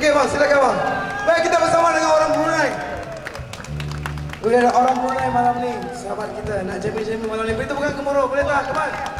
Oke bang, silakan bang. Baik kita bersama dengan orang Brunei. Udah ada orang Brunei malam ni. Sahabat kita nak jamin-jamin malam ni. Beri tepukan gemuruh, boleh tak? Come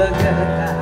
berkata